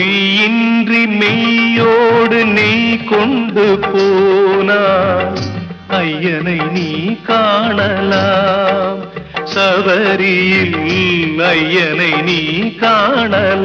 பொய்யின்றி மெய்யோடு நெய் கொண்டு போனாய் ஐயனை நீ காணலாம். சபரியில் ஐயனை நீ காணலாம்.